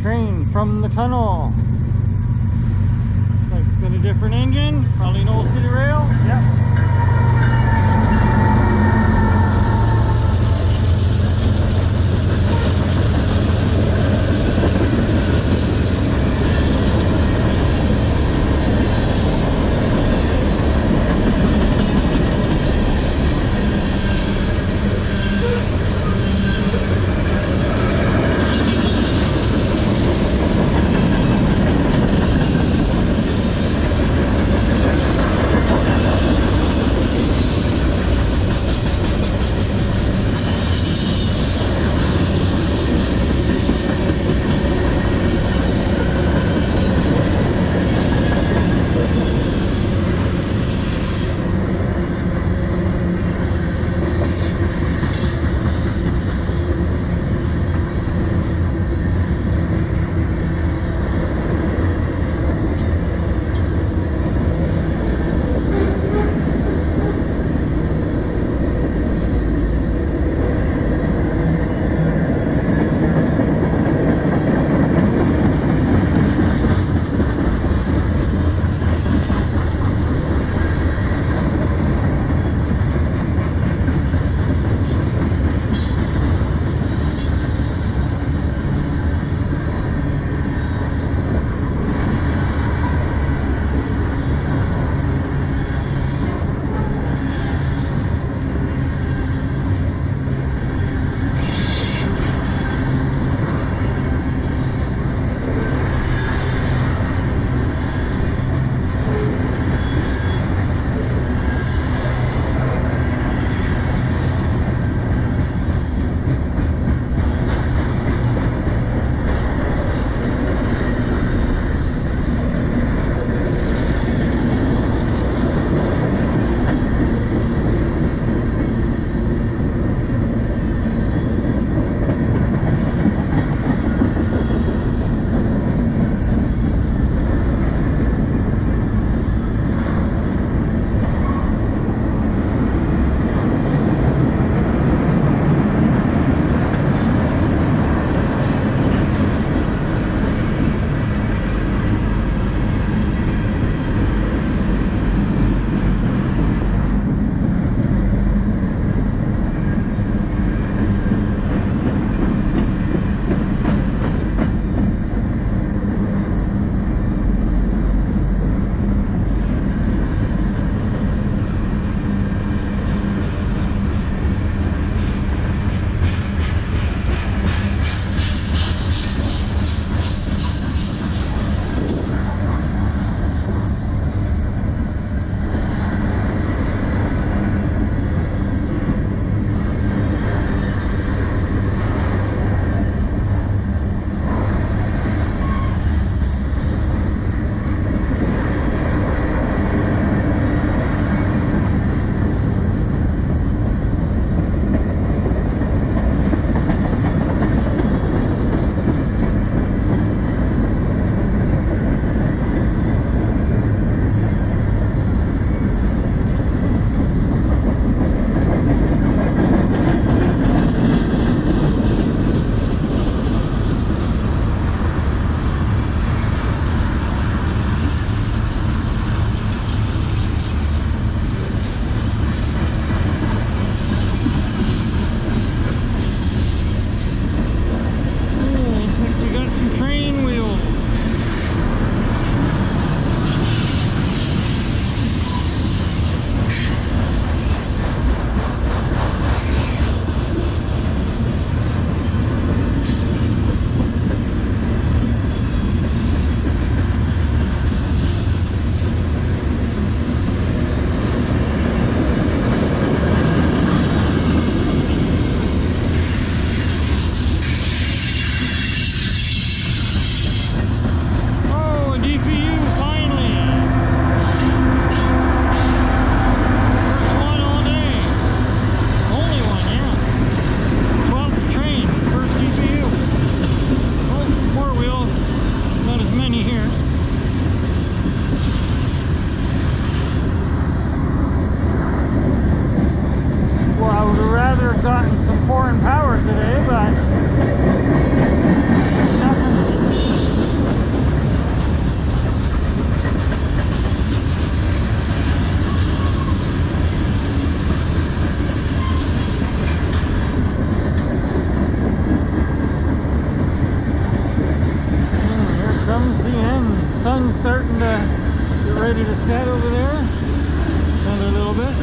Train from the tunnel. Looks like it's got a different engine, probably an old city rail. ready to set over there. Another little bit.